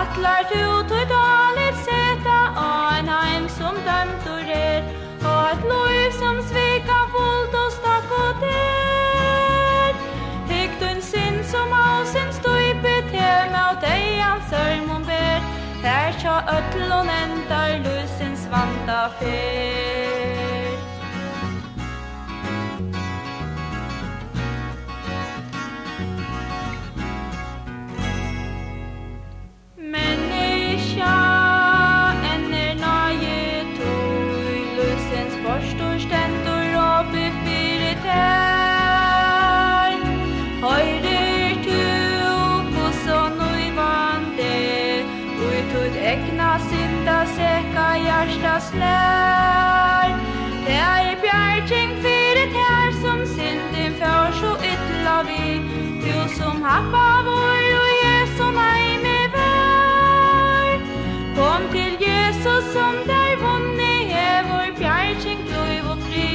atlar du tog dalit seta An heim som dømt og rer Og et loiv som svika fullt og stakk og der Hygg en sinn som av sin stuipe tem og deg an sørmon ber. Her tja ötlon endar lusens vanda fer. oss lær Det er bjergjeng fyrir tær som synden før så ytla vi Du som happa vår og Jesu som med vær Kom til Jesus som der vunne er vår bjergjeng løyv og fri.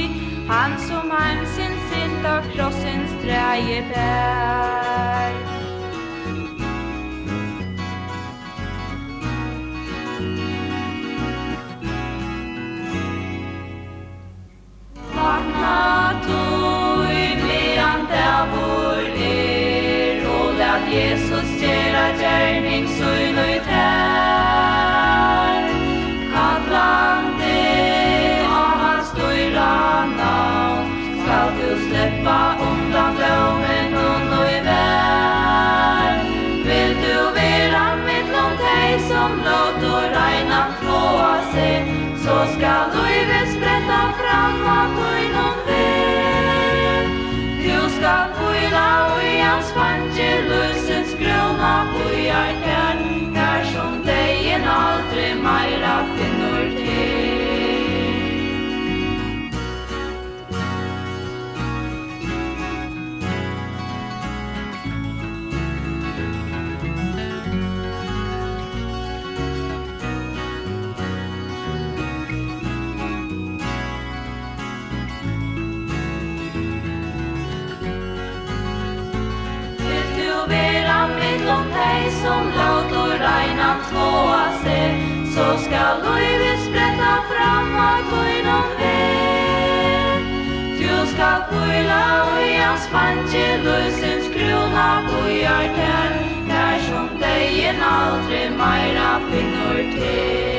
Han som heim sin sint av krossens dreie bær. kuila ui ans fanti lusens krona bujar tær Der som degjen aldri meira finnur til.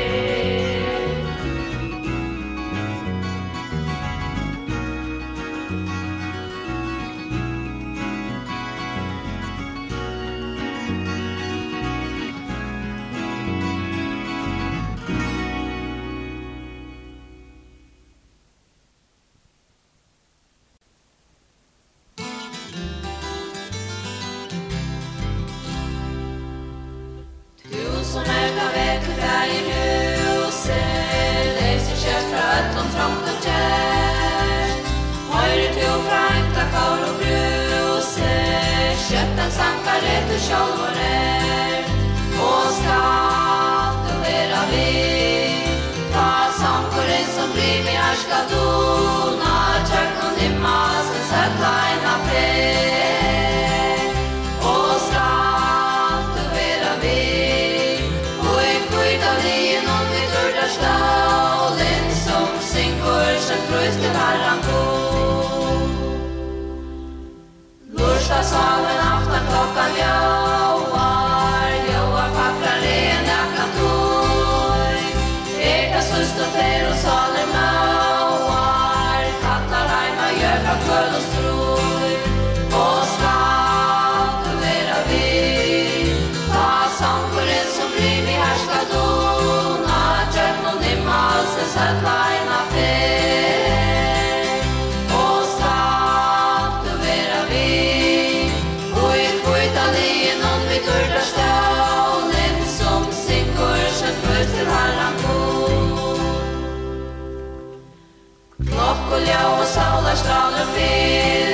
Colheu o sol astral na vida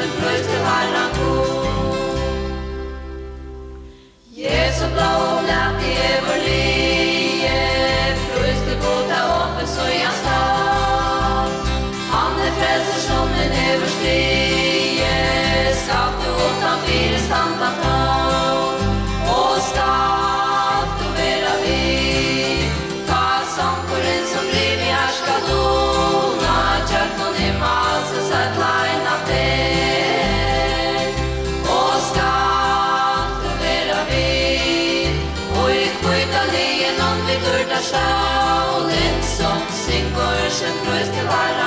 Jesu prøyste varna god Jesu blå lagt i evor liv. Sasha, Olin, Som, Singor, Shem, Rois, Delilah.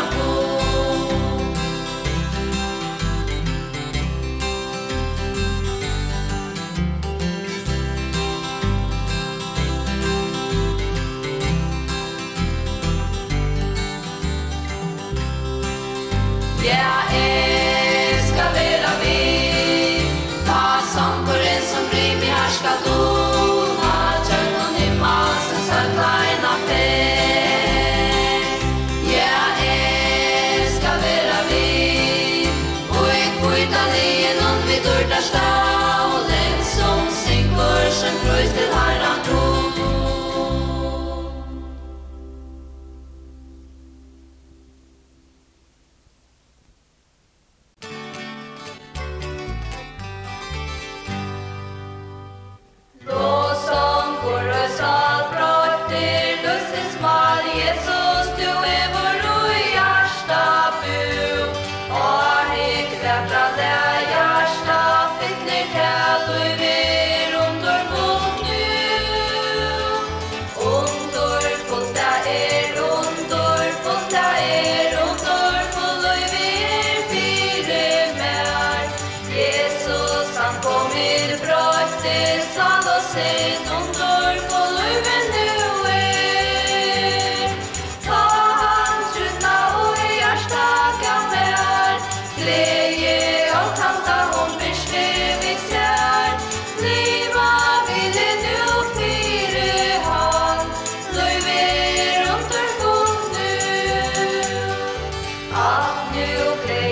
new place.